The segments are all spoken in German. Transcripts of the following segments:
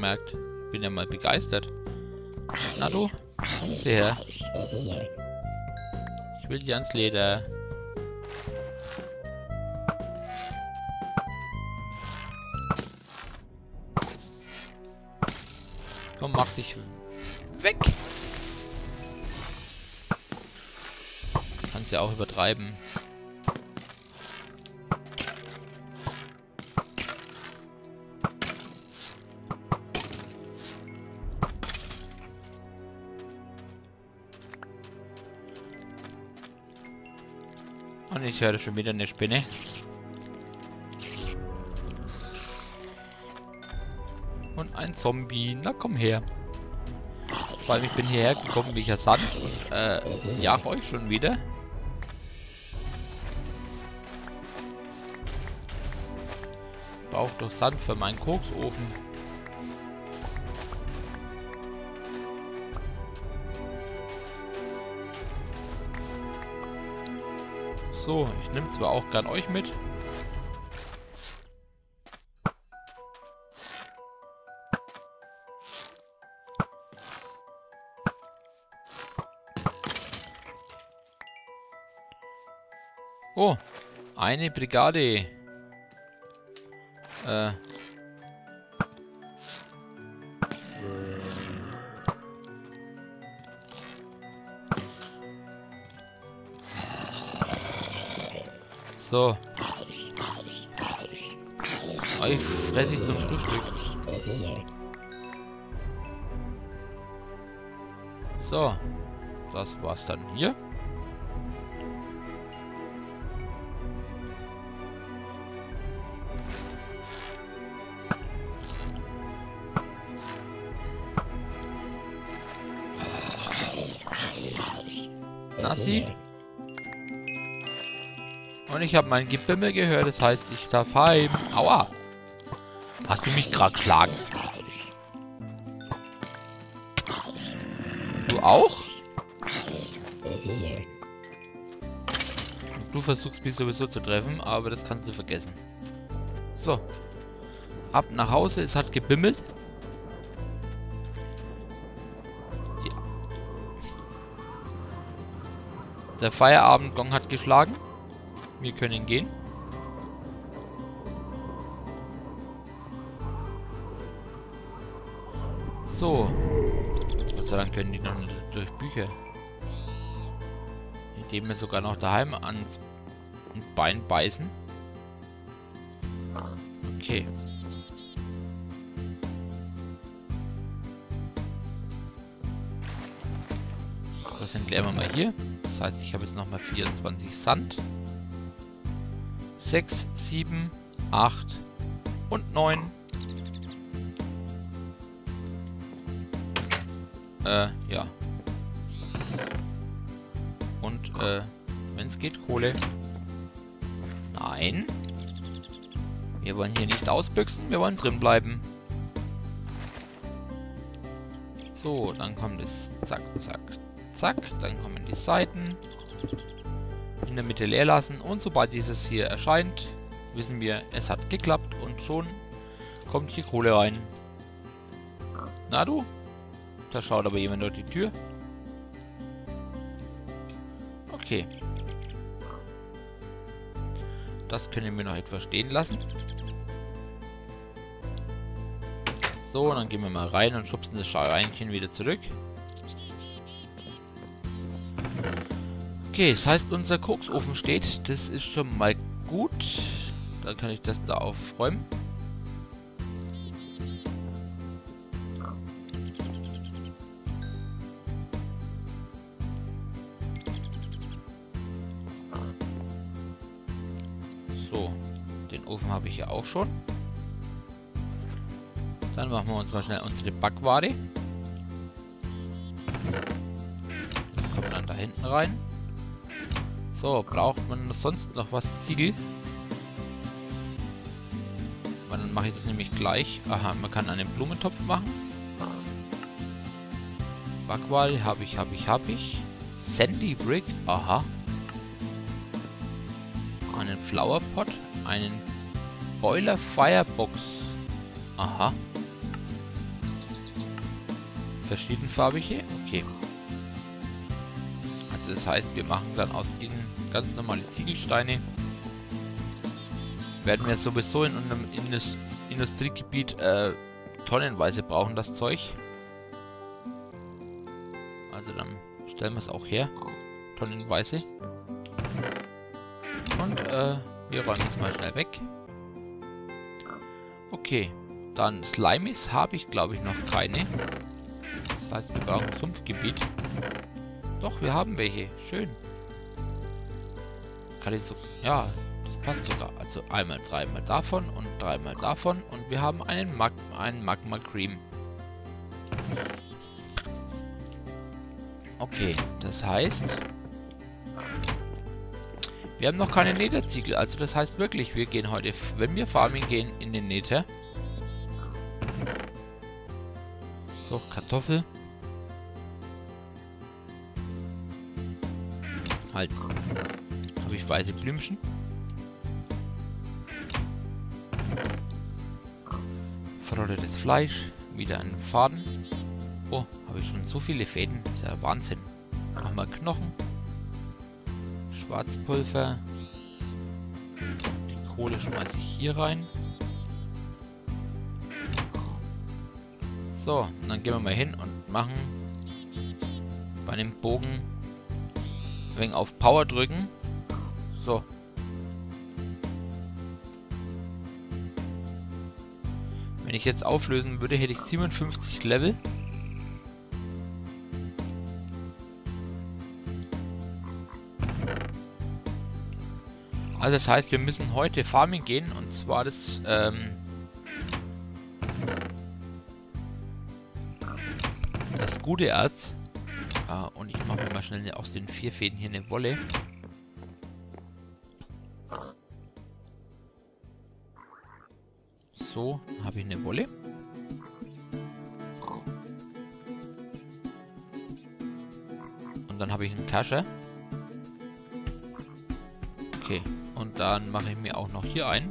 gemerkt. Bin ja mal begeistert. Na du, komm sie her. Ich will dir ans Leder. Komm, mach dich weg. Kannst ja auch übertreiben. Ich höre schon wieder eine Spinne. Und ein Zombie. Na komm her. Vor allem, ich bin hierher gekommen wie ich ja Sand und äh, jag euch schon wieder. Braucht doch Sand für meinen Koksofen. So, ich nehme zwar auch gern euch mit. Oh, eine Brigade. Äh. So. Euch fresse ich zum Frühstück. So. Das war's dann hier. Nassi. Und ich habe mein Gebimmel gehört, das heißt, ich darf heim. Aua. Hast du mich gerade geschlagen? Du auch? Du versuchst mich sowieso zu treffen, aber das kannst du vergessen. So. Ab nach Hause, es hat gebimmelt. Der Feierabendgong hat geschlagen. Wir können gehen. So. Gott sei Dank können die noch durch Bücher. Indem wir sogar noch daheim ans, ins Bein beißen. Okay. Das entleeren wir mal hier. Das heißt, ich habe jetzt nochmal 24 Sand. 6, 7, 8 und 9. Äh, ja. Und, äh, wenn es geht, Kohle. Nein. Wir wollen hier nicht ausbüchsen, wir wollen drin bleiben. So, dann kommt es zack, zack, zack. Dann kommen die Seiten in der Mitte leer lassen und sobald dieses hier erscheint, wissen wir, es hat geklappt und schon kommt hier Kohle rein. Na du? Da schaut aber jemand durch die Tür. Okay. Das können wir noch etwas stehen lassen. So, dann gehen wir mal rein und schubsen das Schreinchen wieder zurück. Okay, das heißt, unser Koksofen steht. Das ist schon mal gut. Dann kann ich das da aufräumen. So, den Ofen habe ich ja auch schon. Dann machen wir uns mal schnell unsere Backware. Das kommt dann da hinten rein. So, braucht man sonst noch was Ziegel? Dann mache ich das nämlich gleich. Aha, man kann einen Blumentopf machen. Backwall habe ich, habe ich, habe ich. Sandy Brick, aha. Einen Flower Pot, einen Boiler Firebox. Aha. Verschiedenfarbige? Okay. Das heißt, wir machen dann aus diesen ganz normale Ziegelsteine. Werden wir sowieso in einem Indus Industriegebiet äh, tonnenweise brauchen, das Zeug. Also dann stellen wir es auch her. Tonnenweise. Und äh, wir räumen es mal schnell weg. Okay. Dann Slimies habe ich, glaube ich, noch keine. Das heißt, wir brauchen Sumpfgebiet. Doch, wir haben welche. Schön. Kann ich so... Ja, das passt sogar. Also einmal dreimal davon und dreimal davon. Und wir haben einen, Mag einen Magma Cream. Okay, das heißt... Wir haben noch keine Netherziegel, also das heißt wirklich, wir gehen heute, wenn wir farming gehen, in den Nether. So, Kartoffel. Halt. Habe ich weiße Blümchen. Verrottetes Fleisch. Wieder ein Faden. Oh, habe ich schon so viele Fäden. Das ist ja Wahnsinn. Nochmal Knochen. Schwarzpulver. Die Kohle schmeiße ich hier rein. So, und dann gehen wir mal hin und machen bei dem Bogen wenig auf Power drücken. So. Wenn ich jetzt auflösen würde, hätte ich 57 Level. Also das heißt, wir müssen heute Farming gehen und zwar das ähm, das gute Erz. Ja, und ich mache mir mal schnell aus den vier Fäden hier eine Wolle. So, habe ich eine Wolle. Und dann habe ich einen Kasche. Okay. Und dann mache ich mir auch noch hier ein.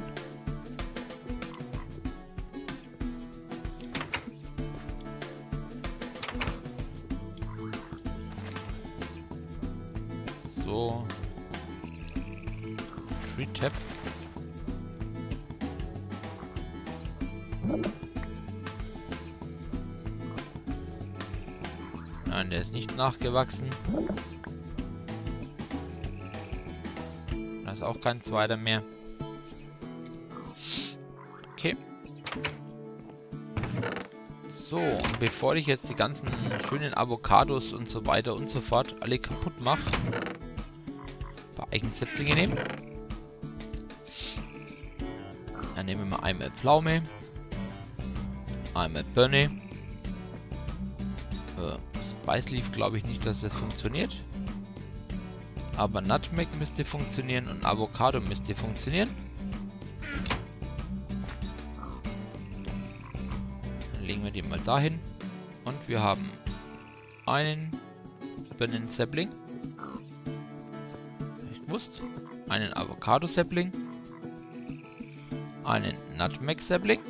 Nachgewachsen. ist auch kein zweiter mehr. Okay. So, und bevor ich jetzt die ganzen schönen Avocados und so weiter und so fort alle kaputt mache, ein paar Eigensetzlinge nehmen. Dann nehmen wir mal einmal Pflaume, einmal Birne. Äh, Spice Leaf glaube ich nicht, dass das funktioniert. Aber Nutmeg müsste funktionieren und Avocado müsste funktionieren. Dann legen wir die mal dahin. Und wir haben einen Birnen-Sapling. Ich gewusst. Einen Avocado-Sapling. Einen Nutmeg-Sapling.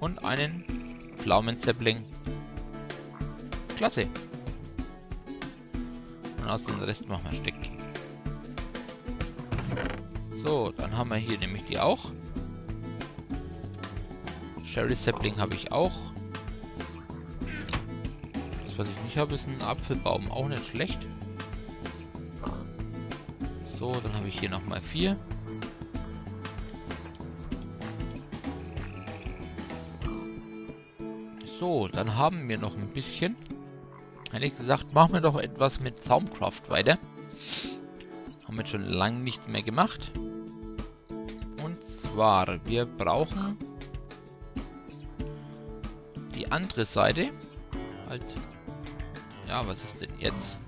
Und einen Pflaumen-Sapling. Klasse aus dem Rest machen wir Steck. So, dann haben wir hier nämlich die auch. Sherry Sapling habe ich auch. Das, was ich nicht habe, ist ein Apfelbaum. Auch nicht schlecht. So, dann habe ich hier nochmal vier. So, dann haben wir noch ein bisschen. Ehrlich gesagt, machen wir doch etwas mit Zaumcraft weiter. Haben wir schon lange nichts mehr gemacht. Und zwar, wir brauchen die andere Seite. Halt. Ja, was ist denn jetzt?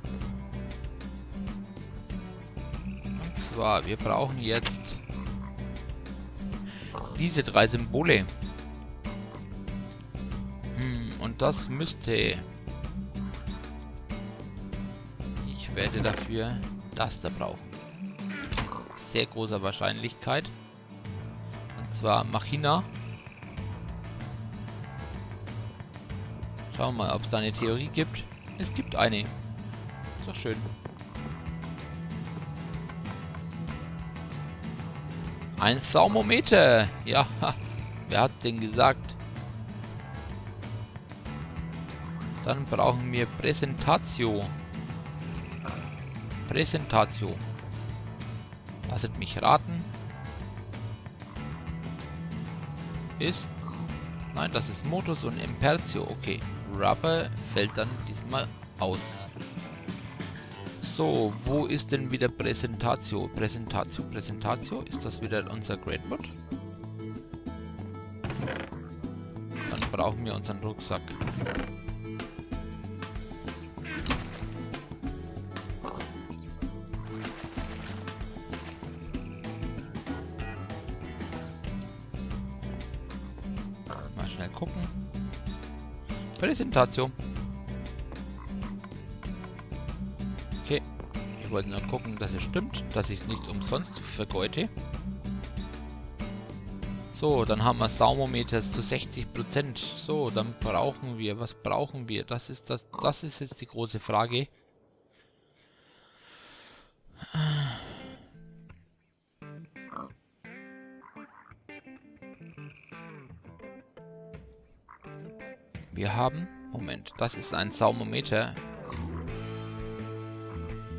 Und zwar, wir brauchen jetzt diese drei Symbole. Hm, und das müsste werde dafür das da brauchen. Sehr großer Wahrscheinlichkeit. Und zwar Machina. Schauen wir mal, ob es da eine Theorie gibt. Es gibt eine. Ist doch schön. Ein Thermometer. Ja, wer hat's denn gesagt? Dann brauchen wir Präsentatio. Präsentatio. Lasset mich raten. Ist... Nein, das ist Modus und Imperzio. Okay. Rubber fällt dann diesmal aus. So, wo ist denn wieder Präsentatio? Präsentatio, Präsentatio. Ist das wieder unser Greatbot? Dann brauchen wir unseren Rucksack. Präsentation. Okay. Ich wollte nur gucken, dass es stimmt, dass ich nicht umsonst vergeute. So, dann haben wir Saumometers zu 60%. So, dann brauchen wir, was brauchen wir? Das ist das, das ist jetzt die große Frage. Wir haben... Moment, das ist ein Saumometer.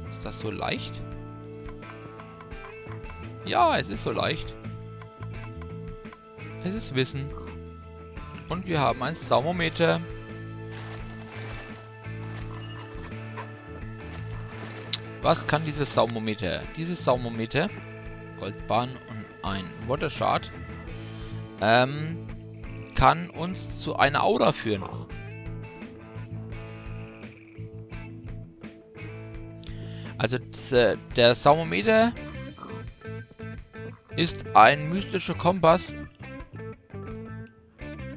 Ist das so leicht? Ja, es ist so leicht. Es ist Wissen. Und wir haben ein Saumometer. Was kann dieses Saumometer? Dieses Saumometer, Goldbahn und ein Watershard, ähm, kann uns zu einer Aura führen. Also äh, der Saumometer ist ein mystischer Kompass.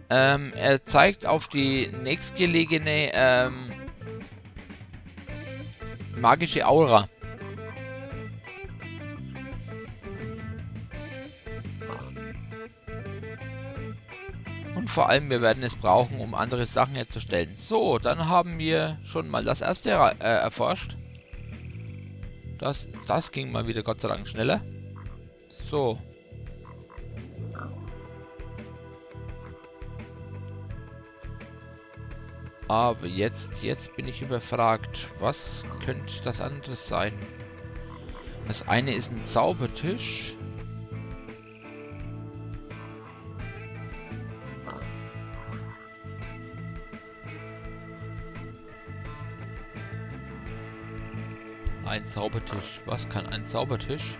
Ähm, er zeigt auf die nächstgelegene ähm, magische Aura. Vor allem, wir werden es brauchen, um andere Sachen herzustellen. So, dann haben wir schon mal das erste äh, erforscht. Das, das ging mal wieder Gott sei Dank schneller. So. Aber jetzt, jetzt bin ich überfragt. Was könnte das andere sein? Das eine ist ein Zaubertisch. Zaubertisch. Was kann ein Zaubertisch?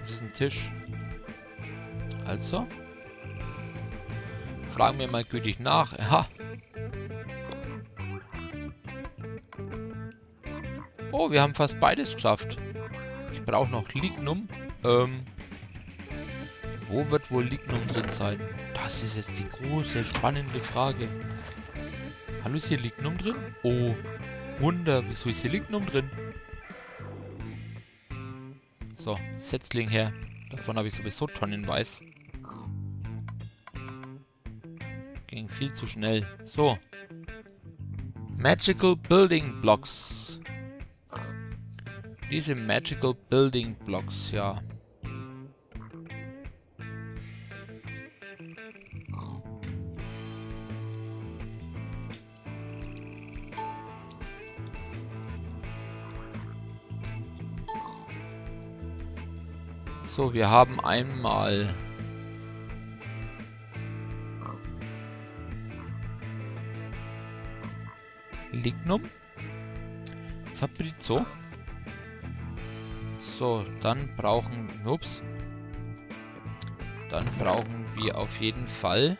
Das ist ein Tisch. Also. Fragen wir mal gütig nach. Aha. Oh, wir haben fast beides geschafft. Ich brauche noch Lignum. Ähm. Wo wird wohl Lignum drin sein? Das ist jetzt die große, spannende Frage. Hallo, ist hier Lignum drin? Oh, Wunder, wieso ist hier Lignum drin? So, Setzling her. Davon habe ich sowieso tonnenweise. Ging viel zu schnell. So. Magical Building Blocks. Diese Magical Building Blocks, ja. So, wir haben einmal... Lignum. Fabrizio. So, dann brauchen... Ups. Dann brauchen wir auf jeden Fall...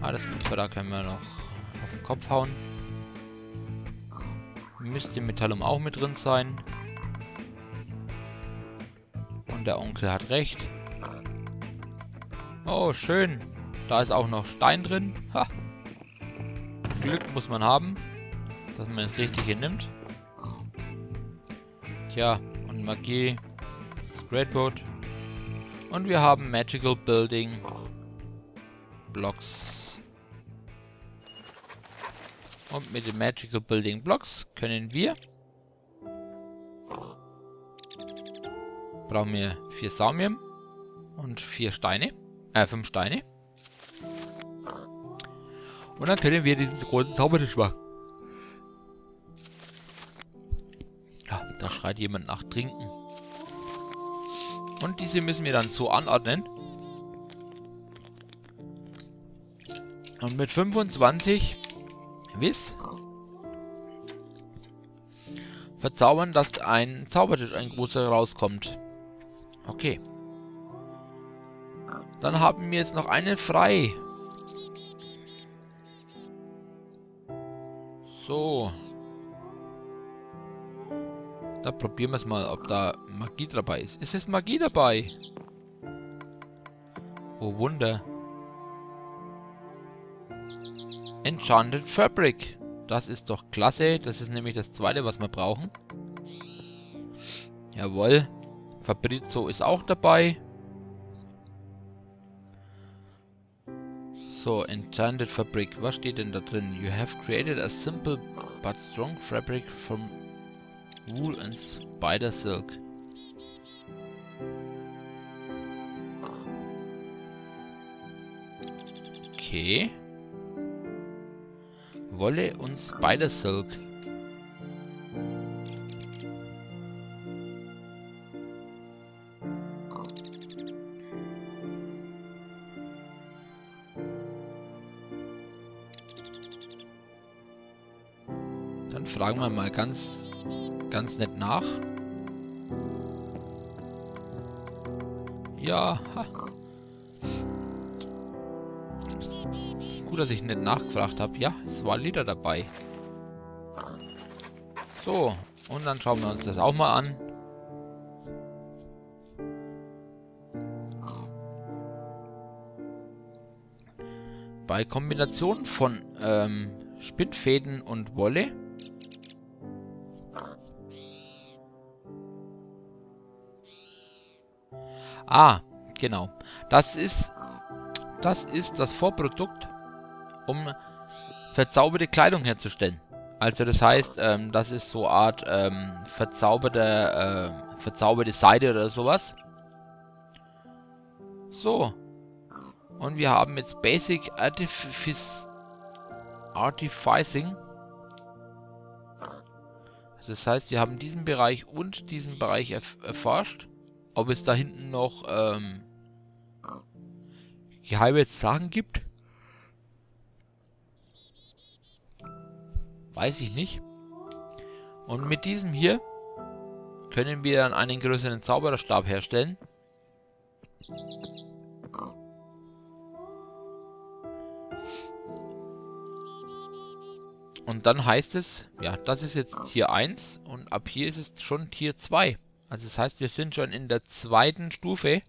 Ah, das Kupfer, da können wir noch auf den Kopf hauen. Müsste Metallum auch mit drin sein. Der Onkel hat recht. Oh, schön. Da ist auch noch Stein drin. Ha. Glück muss man haben, dass man das Richtige nimmt. Tja, und Magie. Greatboat. Und wir haben Magical Building Blocks. Und mit den Magical Building Blocks können wir... Brauchen wir vier Saumium und vier Steine. Äh, fünf Steine. Und dann können wir diesen großen Zaubertisch machen. Ja, da schreit jemand nach Trinken. Und diese müssen wir dann so anordnen. Und mit 25 Wiss verzaubern, dass ein Zaubertisch, ein großer rauskommt. Okay. Dann haben wir jetzt noch einen frei. So. Da probieren wir es mal, ob da Magie dabei ist. Ist es Magie dabei? Oh Wunder. Enchanted Fabric. Das ist doch klasse. Das ist nämlich das zweite, was wir brauchen. Jawohl. Fabrizio ist auch dabei. So, Enchanted Fabric. Was steht denn da drin? You have created a simple but strong fabric from wool and spider silk. Okay. Wolle und Spider Silk. Fragen wir mal ganz, ganz nett nach. Ja, ha. Gut, dass ich nicht nachgefragt habe. Ja, es war Leder dabei. So, und dann schauen wir uns das auch mal an. Bei Kombination von ähm, Spinnfäden und Wolle Ah, genau. Das ist das ist das Vorprodukt, um verzauberte Kleidung herzustellen. Also das heißt, ähm, das ist so eine Art ähm, verzauberte, äh, verzauberte Seide oder sowas. So. Und wir haben jetzt Basic Artific Artificing. Das heißt, wir haben diesen Bereich und diesen Bereich erf erforscht. Ob es da hinten noch ähm, geheime Sachen gibt? Weiß ich nicht. Und mit diesem hier können wir dann einen größeren Zaubererstab herstellen. Und dann heißt es, ja, das ist jetzt Tier 1 und ab hier ist es schon Tier 2. Also das heißt, wir sind schon in der zweiten Stufe.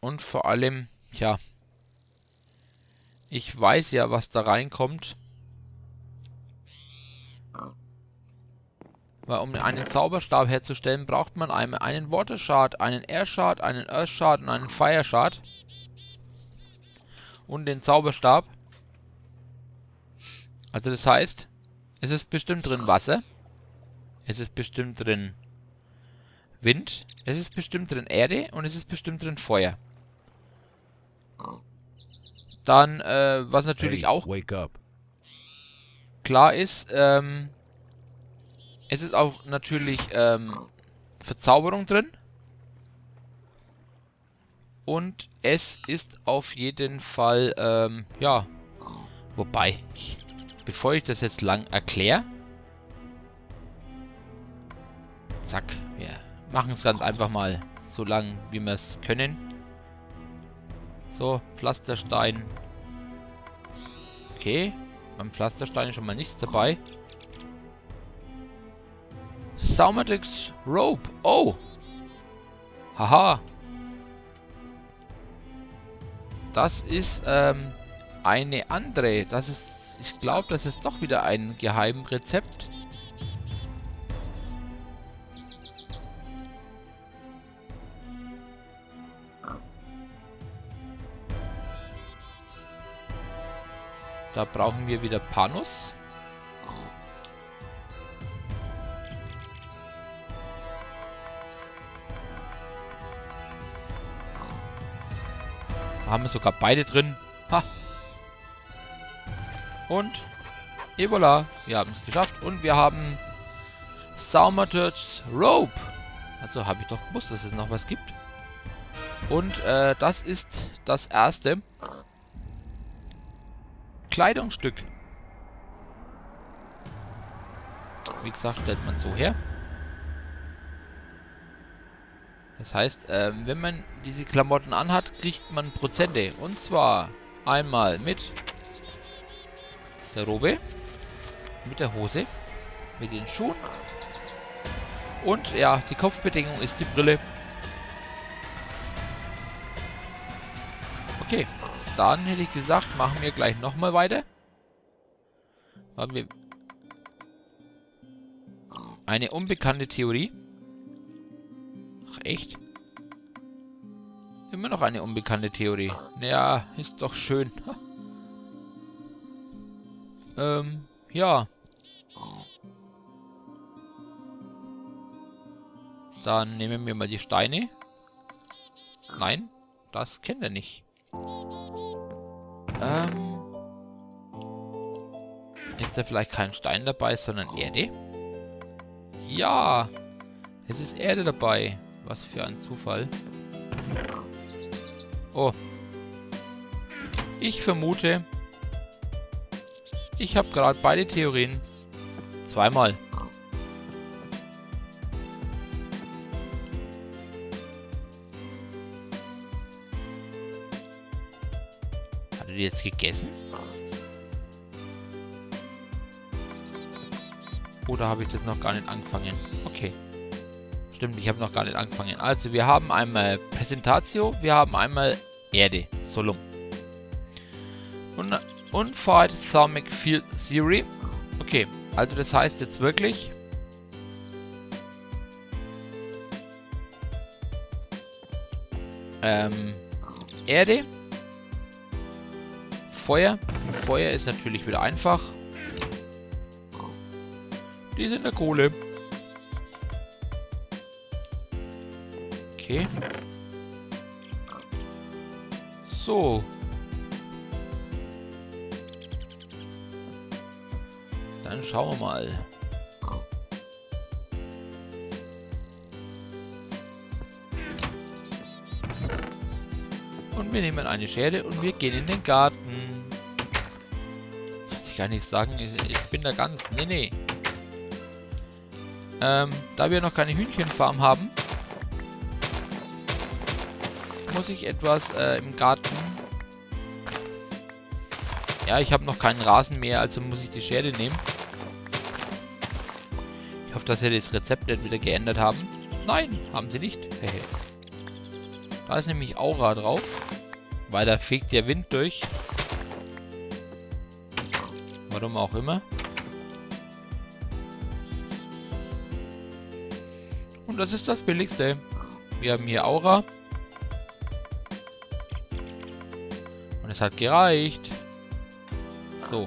Und vor allem, ja, ich weiß ja, was da reinkommt. Weil um einen Zauberstab herzustellen, braucht man einen, einen Water Shard, einen Air Shard, einen Earth Shard und einen Fire Shard. Und den Zauberstab. Also das heißt, es ist bestimmt drin Wasser. Es ist bestimmt drin Wind. Es ist bestimmt drin Erde. Und es ist bestimmt drin Feuer. Dann, äh, was natürlich hey, auch klar ist, ähm, es ist auch natürlich ähm, Verzauberung drin. Und es ist auf jeden Fall, ähm, ja, wobei, ich, bevor ich das jetzt lang erkläre, Zack. Wir machen es ganz einfach mal so lang, wie wir es können. So, Pflasterstein. Okay. Beim Pflasterstein ist schon mal nichts dabei. Saumatix Rope. Oh. Haha. Das ist ähm, eine andere. Das ist, ich glaube, das ist doch wieder ein Geheimrezept. Da brauchen wir wieder Panus. Da haben wir sogar beide drin. Ha! Und et voilà, wir haben es geschafft. Und wir haben Saumaturgs Rope. Also habe ich doch gewusst, dass es noch was gibt. Und äh, das ist das erste Kleidungsstück. Wie gesagt, stellt man so her. Das heißt, ähm, wenn man diese Klamotten anhat, kriegt man Prozente. Und zwar einmal mit der Robe, mit der Hose, mit den Schuhen und ja, die Kopfbedingung ist die Brille. Okay, dann hätte ich gesagt, machen wir gleich nochmal weiter. Haben wir eine unbekannte Theorie. Ach, echt? Immer noch eine unbekannte Theorie. Naja, ist doch schön. ähm, ja. Dann nehmen wir mal die Steine. Nein, das kennt er nicht. Ähm. Ist da vielleicht kein Stein dabei, sondern Erde? Ja! Es ist Erde dabei. Was für ein Zufall. Oh. Ich vermute, ich habe gerade beide Theorien zweimal. Die jetzt gegessen? Oder habe ich das noch gar nicht angefangen? Okay. Stimmt, ich habe noch gar nicht angefangen. Also, wir haben einmal Präsentatio, wir haben einmal Erde, Solum. Und Unfired Thermic Field Theory. Okay, also das heißt jetzt wirklich... Ähm, Erde, Feuer. Feuer ist natürlich wieder einfach. Die sind der Kohle. Okay. So. Dann schauen wir mal. Und wir nehmen eine Schere und wir gehen in den Garten gar nicht sagen, ich bin da ganz... Nee, nee. Ähm, da wir noch keine Hühnchenfarm haben, muss ich etwas äh, im Garten... Ja, ich habe noch keinen Rasen mehr, also muss ich die Schere nehmen. Ich hoffe, dass sie das Rezept nicht wieder geändert haben. Nein, haben sie nicht. da ist nämlich Aura drauf. Weil da fegt der Wind durch. Warum auch immer. Und das ist das billigste. Wir haben hier Aura. Und es hat gereicht. So.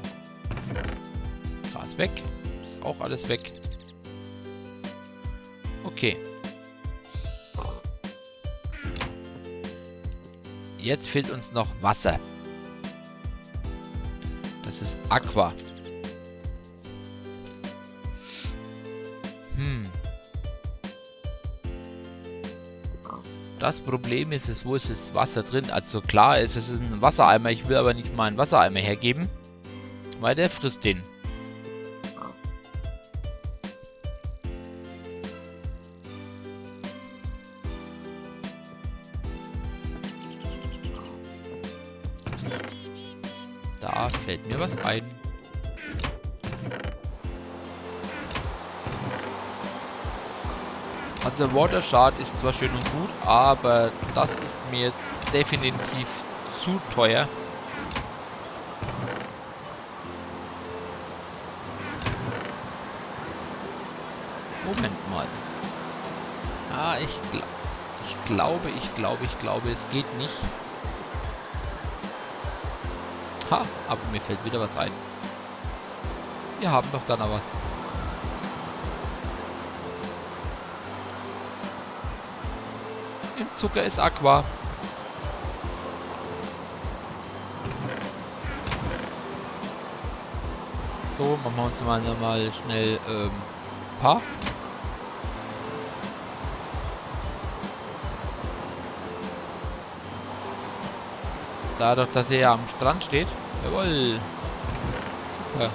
Gras weg. Ist auch alles weg. Okay. Jetzt fehlt uns noch Wasser. Das ist Aqua. Hm. Das Problem ist es, wo ist das Wasser drin? Also klar ist, es ist ein Wassereimer. Ich will aber nicht mal einen Wassereimer hergeben. Weil der frisst den. Da fällt mir was ein. Also Water Shard ist zwar schön und gut, aber das ist mir definitiv zu teuer. Moment mal. Ah, ich, gl ich glaube, ich glaube, ich glaube, es geht nicht. Ha, aber mir fällt wieder was ein. Wir haben doch da noch was. Im Zucker ist Aqua. So, machen wir uns mal, mal schnell ähm, paar. Dadurch, dass er ja am Strand steht. Jawohl. Super.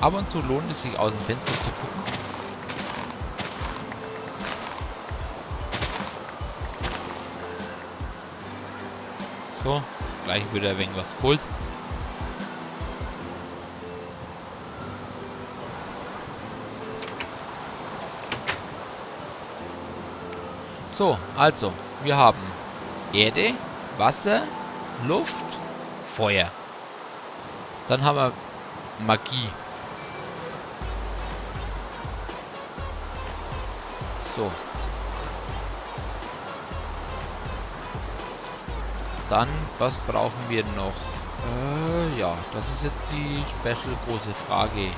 Ab und zu lohnt es sich aus dem Fenster zu gucken. So, gleich wieder ein wenig was geholt. So, also, wir haben Erde, Wasser, Luft, Feuer. Dann haben wir Magie. So. Dann, was brauchen wir noch? Äh, ja, das ist jetzt die special große Frage.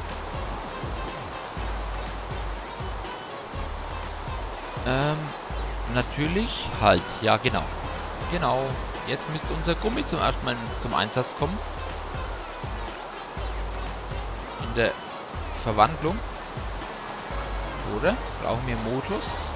Ähm, natürlich halt. Ja, genau. Genau. Jetzt müsste unser Gummi zum ersten Mal zum Einsatz kommen. In der Verwandlung. Oder? Brauchen wir Modus?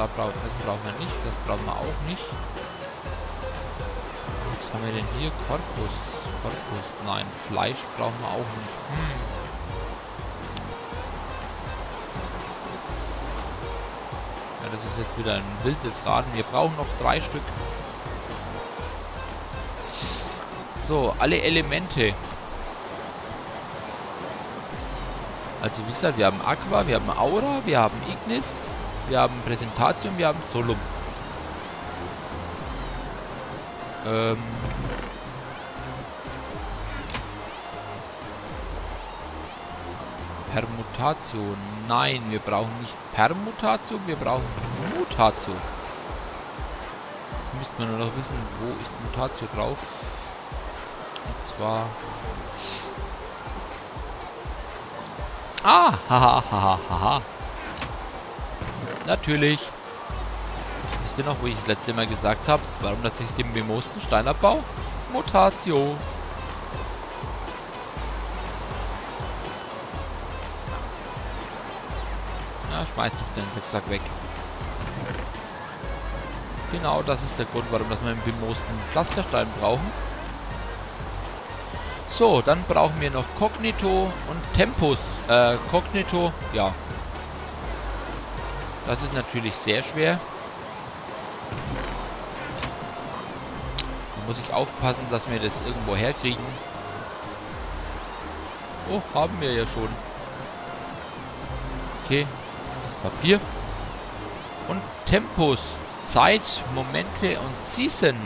Da brauchen das brauchen wir nicht, das brauchen wir auch nicht. Was haben wir denn hier? Korpus. Korpus. Nein, Fleisch brauchen wir auch nicht. Hm. Ja, das ist jetzt wieder ein wildes Raten. Wir brauchen noch drei Stück. So, alle Elemente. Also wie gesagt, wir haben Aqua, wir haben Aura, wir haben Ignis, wir haben Präsentation, wir haben Solum. Ähm Permutation. Nein, wir brauchen nicht Permutation, wir brauchen Mutation. Jetzt müsste man nur noch wissen, wo ist Mutation drauf. Und zwar... Ah, haha, haha, haha. Natürlich. Wisst ihr noch, wo ich das letzte Mal gesagt habe, warum dass ich den bemosten Stein abbau? Mutation. Ja, schmeiß doch den Rucksack weg. Genau, das ist der Grund, warum dass wir einen bemosten Pflasterstein brauchen. So, dann brauchen wir noch Cognito und Tempus. Äh, Cognito, ja. Das ist natürlich sehr schwer. Da muss ich aufpassen, dass wir das irgendwo herkriegen. Oh, haben wir ja schon. Okay, das Papier. Und Tempus, Zeit, Momente und Season.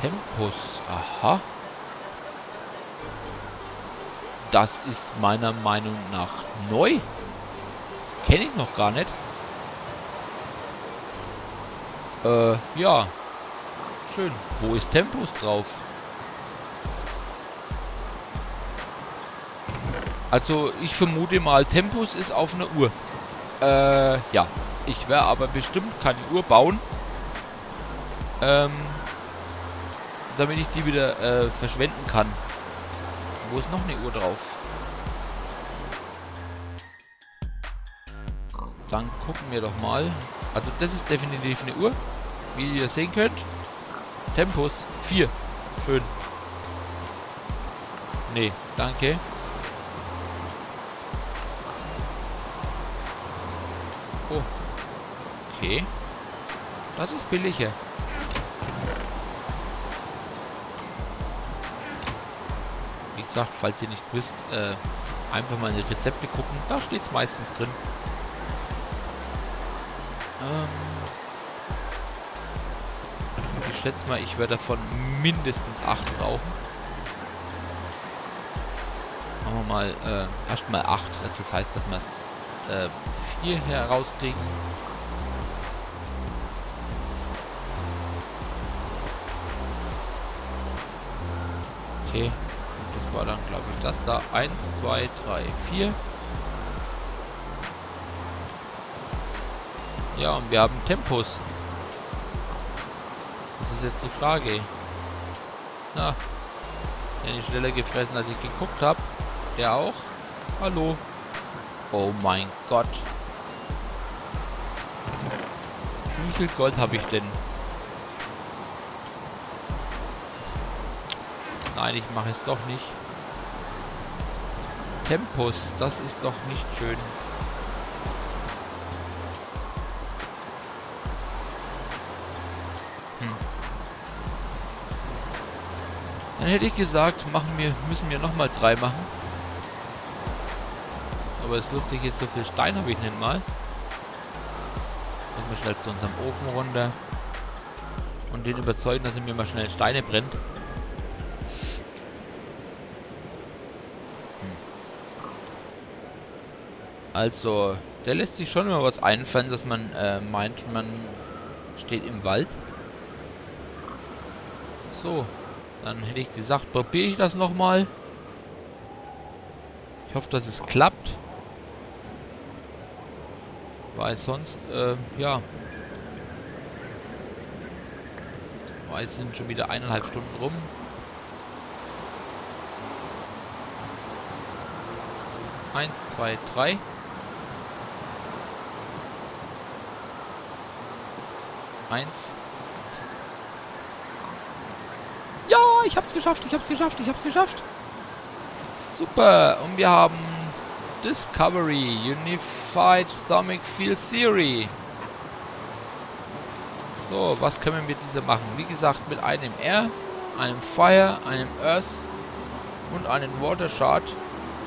Tempus. Aha. Das ist meiner Meinung nach neu. Das kenne ich noch gar nicht. Äh, ja. Schön. Wo ist Tempus drauf? Also, ich vermute mal, Tempus ist auf einer Uhr. Äh, ja. Ich werde aber bestimmt keine Uhr bauen. Ähm, damit ich die wieder äh, verschwenden kann. Wo ist noch eine Uhr drauf? Dann gucken wir doch mal. Also das ist definitiv eine Uhr. Wie ihr sehen könnt. Tempus 4. Schön. Nee, danke. Oh. Okay. Das ist billiger. Gesagt, falls ihr nicht wisst, äh, einfach mal in die Rezepte gucken. Da steht es meistens drin. Ähm ich schätze mal, ich werde davon mindestens 8 brauchen. Machen wir mal äh, erst mal 8. Das heißt, dass wir es äh, 4 herauskriegen. Okay. War dann, glaube ich, das da. 1, 2, 3, 4. Ja, und wir haben Tempos. Das ist jetzt die Frage. Na, der ist schneller gefressen, als ich geguckt habe. Der auch? Hallo? Oh mein Gott. Wie viel Gold habe ich denn? Nein, ich mache es doch nicht. Tempus, das ist doch nicht schön. Hm. Dann hätte ich gesagt, machen wir, müssen wir nochmal drei machen. Aber das Lustige ist, so viel Stein habe ich nicht mal. Gehen wir schnell zu unserem Ofen runter. Und den überzeugen, dass er mir mal schnell Steine brennt. Also, der lässt sich schon immer was einfallen, dass man äh, meint, man steht im Wald. So, dann hätte ich gesagt, probiere ich das nochmal. Ich hoffe, dass es klappt. Weil sonst, äh, ja. Weil es sind schon wieder eineinhalb Stunden rum. Eins, zwei, drei. Eins. Ja, ich hab's geschafft, ich hab's geschafft, ich hab's geschafft. Super. Und wir haben Discovery, Unified Atomic Field Theory. So, was können wir mit dieser machen? Wie gesagt, mit einem Air, einem Fire, einem Earth und einem Water Shard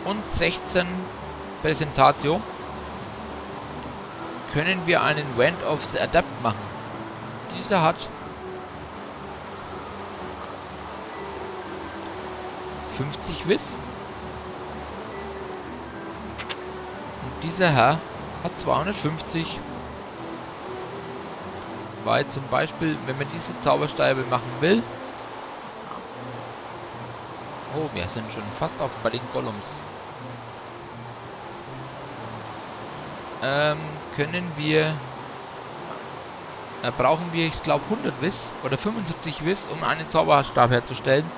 und 16 Präsentation können wir einen Wand of the Adapt machen. Dieser hat 50 Wiss. Und dieser Herr hat 250. Weil zum Beispiel, wenn man diese Zauberstäbe machen will... Oh, wir sind schon fast auf bei den Gollums. Ähm, können wir da brauchen wir, ich glaube, 100 Wiss oder 75 Wiss, um einen Zauberstab herzustellen.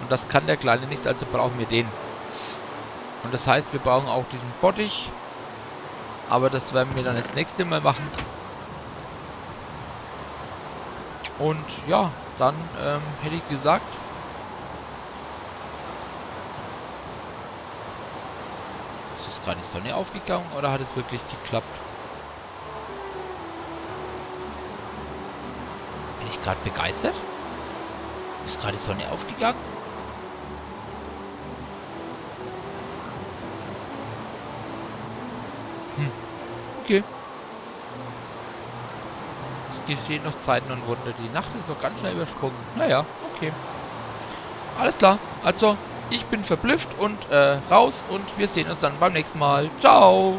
Und das kann der Kleine nicht, also brauchen wir den. Und das heißt, wir brauchen auch diesen Bottich. Aber das werden wir dann das nächste Mal machen. Und ja, dann ähm, hätte ich gesagt... Ist gerade die Sonne aufgegangen oder hat es wirklich geklappt? Gerade begeistert? Ist gerade die Sonne aufgegangen? Hm. Okay. Es geschehen noch Zeiten und Wunder. Die Nacht ist doch ganz schnell übersprungen. Naja, okay. Alles klar. Also, ich bin verblüfft und äh, raus und wir sehen uns dann beim nächsten Mal. Ciao!